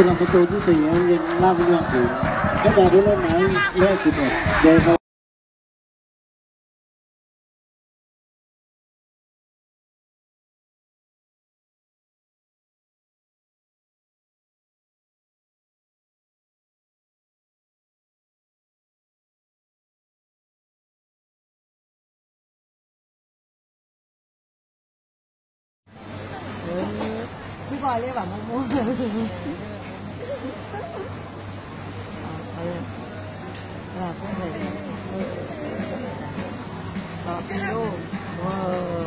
ผู้นำประตูที่สี่ยังรียนลาดบุรีถึงและดาวผู้เล่นหมายเลขสิบเอ็ดเดย์ gọi là bảo mua. Ờ, mua à ờ, cũng vậy. Đó kilo wow